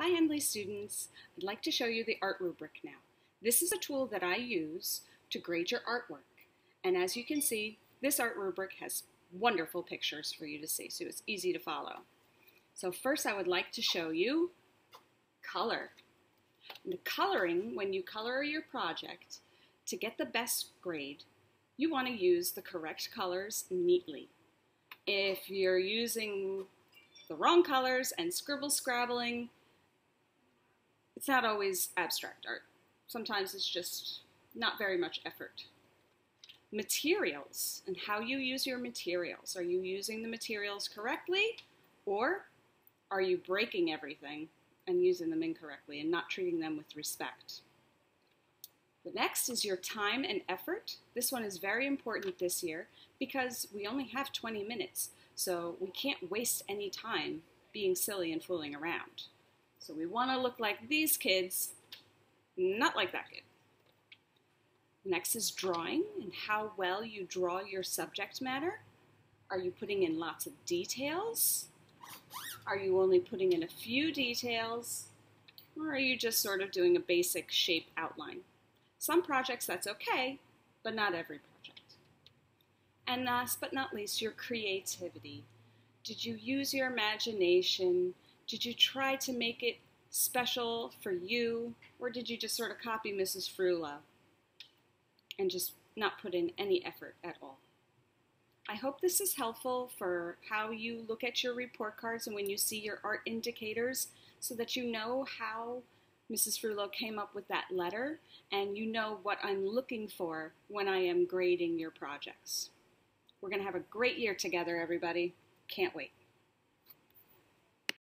Hi Henley students, I'd like to show you the art rubric now. This is a tool that I use to grade your artwork. And as you can see, this art rubric has wonderful pictures for you to see, so it's easy to follow. So first I would like to show you color. And the coloring, when you color your project, to get the best grade, you want to use the correct colors neatly. If you're using the wrong colors and scribble scrabbling, it's not always abstract art. Sometimes it's just not very much effort. Materials and how you use your materials. Are you using the materials correctly or are you breaking everything and using them incorrectly and not treating them with respect? The next is your time and effort. This one is very important this year because we only have 20 minutes, so we can't waste any time being silly and fooling around. So we want to look like these kids, not like that kid. Next is drawing and how well you draw your subject matter. Are you putting in lots of details? Are you only putting in a few details? Or are you just sort of doing a basic shape outline? Some projects that's okay, but not every project. And last but not least, your creativity. Did you use your imagination? Did you try to make it special for you, or did you just sort of copy Mrs. Frullo and just not put in any effort at all? I hope this is helpful for how you look at your report cards and when you see your art indicators so that you know how Mrs. Frullo came up with that letter and you know what I'm looking for when I am grading your projects. We're going to have a great year together, everybody. Can't wait.